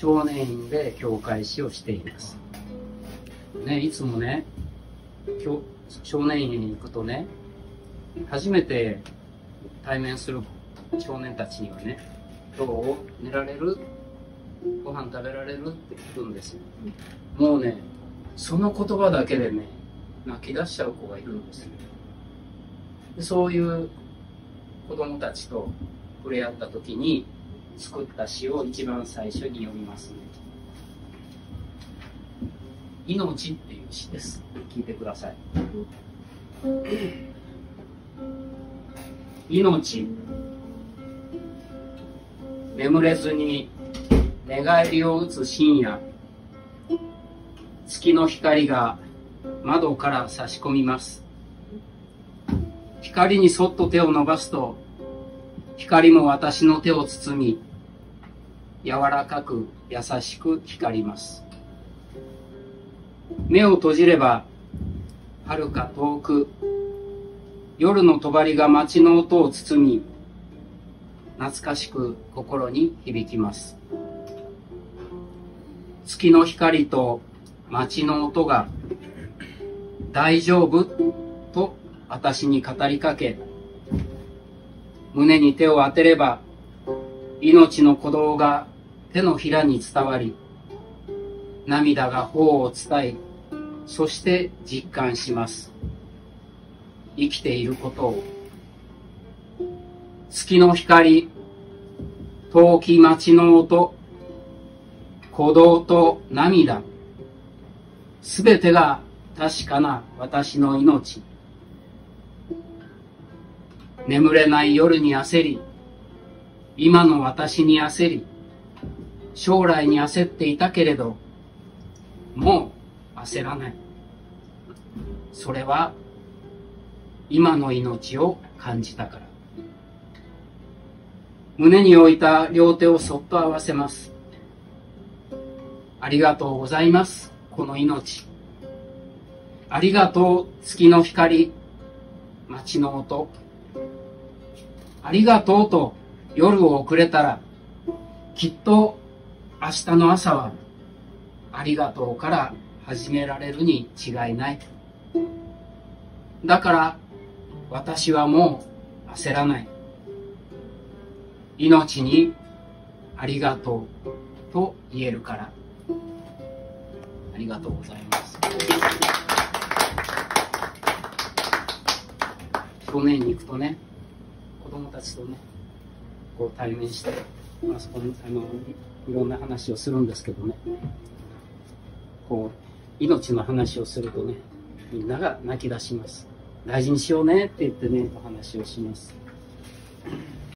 少年院で教会士をしています。ね、いつもね、少年院に行くとね、初めて対面する少年たちにはね、今日寝られるご飯食べられるって聞くんですよ。もうね、その言葉だけでね、泣き出しちゃう子がいるんですよ。でそういう子供たちと触れ合った時に作った詩を一番最初に読みますね。命っていう詩です。聞いてください。命。眠れずに寝返りを打つ深夜。月の光が窓から差し込みます。光にそっと手を伸ばすと、光も私の手を包み、柔らかく優しく光ります。目を閉じれば、遥か遠く、夜の帳が街の音を包み、懐かしく心に響きます。月の光と街の音が、大丈夫と私に語りかけ、胸に手を当てれば、命の鼓動が手のひらに伝わり、涙が頬を伝え、そして実感します。生きていることを。月の光、遠き町の音、鼓動と涙、すべてが確かな私の命。眠れない夜に焦り、今の私に焦り、将来に焦っていたけれど、もう焦らない。それは、今の命を感じたから。胸に置いた両手をそっと合わせます。ありがとうございます、この命。ありがとう、月の光、街の音。ありがとうと夜を遅れたら、きっと明日の朝は、ありがとうから始められるに違いない。だから、私はもう焦らない。命にありがとうと言えるから。ありがとうございます。去年に行くとね、子供たちとね、こう対面して、まあ、そこにあのいろんな話をするんですけどね。こう命の話をするとねみんなが泣き出します大事にしようねって言ってねお話をします。